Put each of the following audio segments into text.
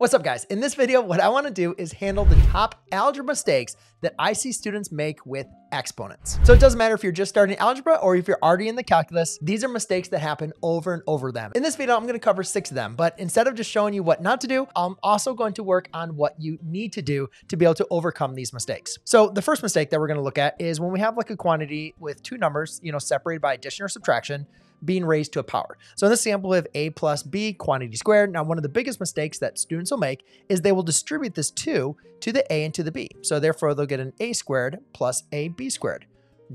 What's up guys? In this video, what I wanna do is handle the top algebra mistakes that I see students make with exponents. So it doesn't matter if you're just starting algebra or if you're already in the calculus, these are mistakes that happen over and over them. In this video, I'm gonna cover six of them, but instead of just showing you what not to do, I'm also going to work on what you need to do to be able to overcome these mistakes. So the first mistake that we're gonna look at is when we have like a quantity with two numbers, you know, separated by addition or subtraction, being raised to a power. So in this example, we have a plus b quantity squared. Now, one of the biggest mistakes that students will make is they will distribute this 2 to the a and to the b. So therefore, they'll get an a squared plus a b squared.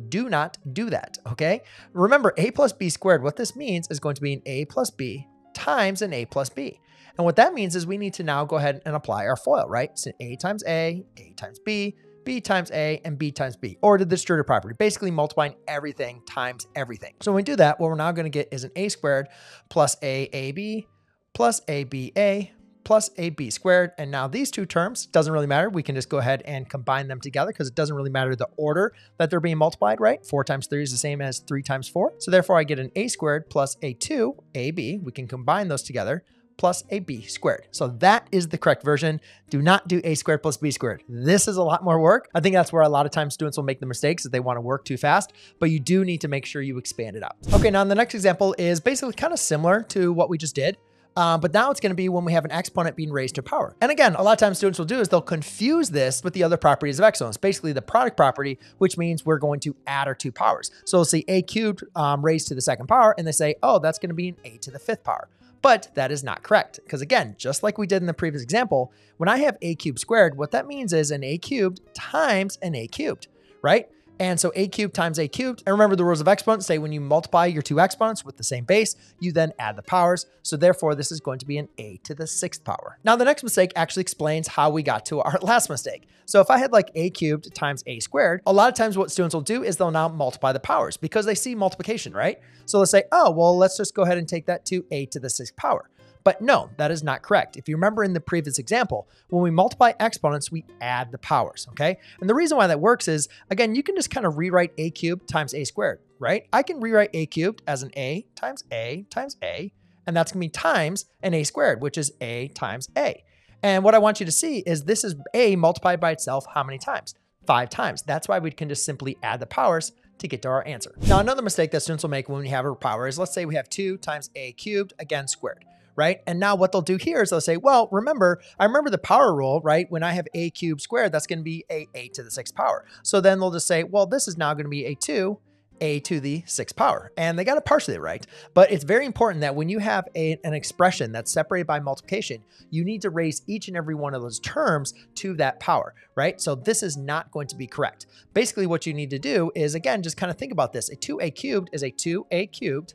Do not do that, okay? Remember, a plus b squared, what this means is going to be an a plus b times an a plus b. And what that means is we need to now go ahead and apply our FOIL, right? So a times a, a times b, b times a, and b times b, or the distributive property, basically multiplying everything times everything. So when we do that, what we're now going to get is an a squared plus AAB plus aba plus ab squared. And now these two terms, doesn't really matter. We can just go ahead and combine them together because it doesn't really matter the order that they're being multiplied, right? Four times three is the same as three times four. So therefore I get an a squared plus a two ab. We can combine those together plus a b squared. So that is the correct version. Do not do a squared plus b squared. This is a lot more work. I think that's where a lot of times students will make the mistakes that they want to work too fast, but you do need to make sure you expand it out. Okay, now the next example is basically kind of similar to what we just did. Um, but now it's going to be when we have an exponent being raised to a power. And again, a lot of times students will do is they'll confuse this with the other properties of exponents, basically the product property, which means we're going to add our two powers. So they'll see a cubed um, raised to the second power, and they say, oh, that's going to be an a to the fifth power. But that is not correct because again, just like we did in the previous example, when I have a cubed squared, what that means is an a cubed times an a cubed, right? And so a cubed times a cubed. And remember the rules of exponents say when you multiply your two exponents with the same base, you then add the powers. So therefore, this is going to be an a to the sixth power. Now, the next mistake actually explains how we got to our last mistake. So if I had like a cubed times a squared, a lot of times what students will do is they'll now multiply the powers because they see multiplication, right? So let's say, oh, well, let's just go ahead and take that to a to the sixth power. But no, that is not correct. If you remember in the previous example, when we multiply exponents, we add the powers, okay? And the reason why that works is, again, you can just kind of rewrite a cubed times a squared, right? I can rewrite a cubed as an a times a times a, and that's gonna be times an a squared, which is a times a. And what I want you to see is this is a multiplied by itself how many times? Five times. That's why we can just simply add the powers to get to our answer. Now, another mistake that students will make when we have our power is let's say we have two times a cubed, again, squared right? And now what they'll do here is they'll say, well, remember, I remember the power rule, right? When I have a cubed squared, that's going to be a 8 to the 6th power. So then they'll just say, well, this is now going to be a 2 a to the sixth power. And they got it partially right. But it's very important that when you have a, an expression that's separated by multiplication, you need to raise each and every one of those terms to that power, right? So this is not going to be correct. Basically, what you need to do is, again, just kind of think about this. A 2a cubed is a 2a cubed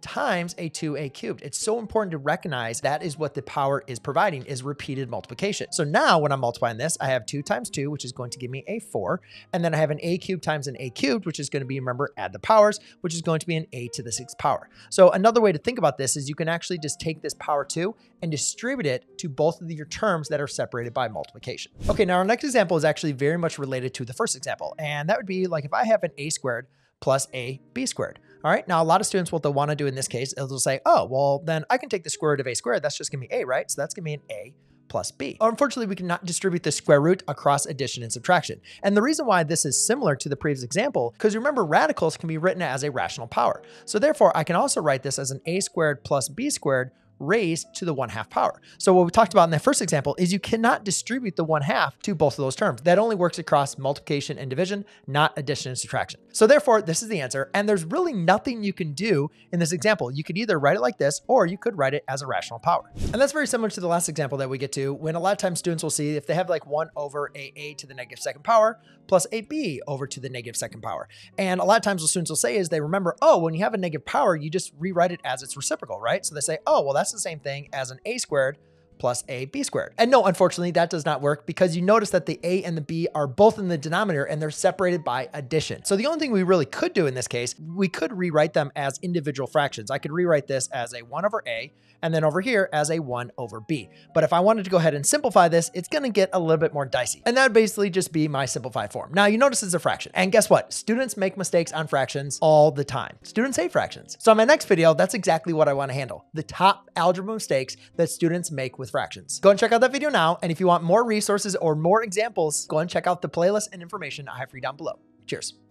times a 2a cubed. It's so important to recognize that is what the power is providing is repeated multiplication. So now when I'm multiplying this, I have 2 times 2, which is going to give me a 4. And then I have an a cubed times an a cubed, which is going to be, remember, add the powers, which is going to be an a to the 6th power. So another way to think about this is you can actually just take this power 2 and distribute it to both of your terms that are separated by multiplication. Okay, now our next example is actually very much related to the first example. And that would be like if I have an a squared plus a b squared. All right. Now, a lot of students, what they'll want to do in this case, is they'll say, oh, well, then I can take the square root of a squared. That's just going to be a, right? So that's going to be an a plus b. Unfortunately, we cannot distribute the square root across addition and subtraction. And the reason why this is similar to the previous example, because remember radicals can be written as a rational power. So therefore, I can also write this as an a squared plus b squared raised to the 1 half power. So what we talked about in the first example is you cannot distribute the 1 half to both of those terms. That only works across multiplication and division, not addition and subtraction. So therefore, this is the answer. And there's really nothing you can do in this example. You could either write it like this, or you could write it as a rational power. And that's very similar to the last example that we get to when a lot of times students will see if they have like 1 over a a to the negative second power plus a b over to the negative second power. And a lot of times what students will say is they remember, oh, when you have a negative power, you just rewrite it as its reciprocal, right? So they say, oh, well, that's the same thing as an a squared plus a b squared. And no, unfortunately, that does not work because you notice that the a and the b are both in the denominator and they're separated by addition. So the only thing we really could do in this case, we could rewrite them as individual fractions. I could rewrite this as a 1 over a and then over here as a 1 over b. But if I wanted to go ahead and simplify this, it's going to get a little bit more dicey. And that would basically just be my simplified form. Now you notice it's a fraction. And guess what? Students make mistakes on fractions all the time. Students hate fractions. So in my next video, that's exactly what I want to handle. The top algebra mistakes that students make with with fractions. Go and check out that video now. And if you want more resources or more examples, go and check out the playlist and information I have for you down below. Cheers.